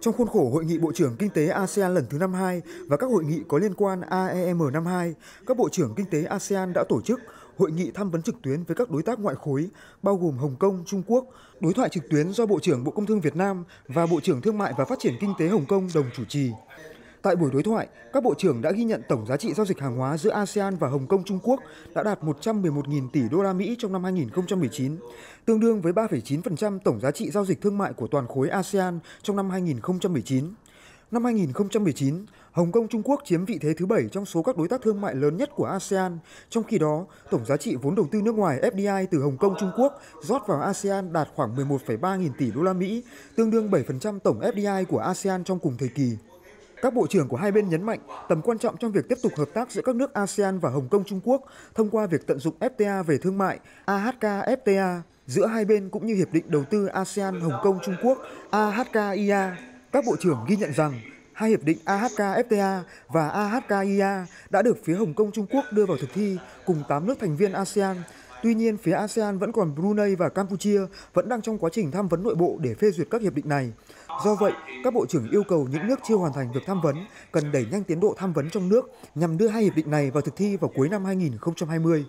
Trong khuôn khổ Hội nghị Bộ trưởng Kinh tế ASEAN lần thứ 52 và các hội nghị có liên quan AEM 52, các Bộ trưởng Kinh tế ASEAN đã tổ chức hội nghị tham vấn trực tuyến với các đối tác ngoại khối, bao gồm Hồng Kông, Trung Quốc, đối thoại trực tuyến do Bộ trưởng Bộ Công Thương Việt Nam và Bộ trưởng Thương mại và Phát triển Kinh tế Hồng Kông đồng chủ trì. Tại buổi đối thoại, các bộ trưởng đã ghi nhận tổng giá trị giao dịch hàng hóa giữa ASEAN và Hồng Kông Trung Quốc đã đạt 111.000 tỷ đô la Mỹ trong năm 2019, tương đương với 3,9% tổng giá trị giao dịch thương mại của toàn khối ASEAN trong năm 2019. Năm 2019, Hồng Kông Trung Quốc chiếm vị thế thứ bảy trong số các đối tác thương mại lớn nhất của ASEAN. Trong khi đó, tổng giá trị vốn đầu tư nước ngoài FDI từ Hồng Kông Trung Quốc rót vào ASEAN đạt khoảng 11,3 nghìn tỷ đô la Mỹ, tương đương 7% tổng FDI của ASEAN trong cùng thời kỳ. Các bộ trưởng của hai bên nhấn mạnh, tầm quan trọng trong việc tiếp tục hợp tác giữa các nước ASEAN và Hồng Kông, Trung Quốc thông qua việc tận dụng FTA về thương mại AHK-FTA giữa hai bên cũng như Hiệp định Đầu tư ASEAN Hồng Kông, Trung Quốc AHK-IA. Các bộ trưởng ghi nhận rằng, hai hiệp định AHK-FTA và AHK-IA đã được phía Hồng Kông, Trung Quốc đưa vào thực thi cùng 8 nước thành viên ASEAN. Tuy nhiên, phía ASEAN vẫn còn Brunei và Campuchia vẫn đang trong quá trình tham vấn nội bộ để phê duyệt các hiệp định này. Do vậy, các bộ trưởng yêu cầu những nước chưa hoàn thành việc tham vấn cần đẩy nhanh tiến độ tham vấn trong nước nhằm đưa hai hiệp định này vào thực thi vào cuối năm 2020.